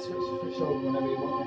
switch for shoulder whenever you want.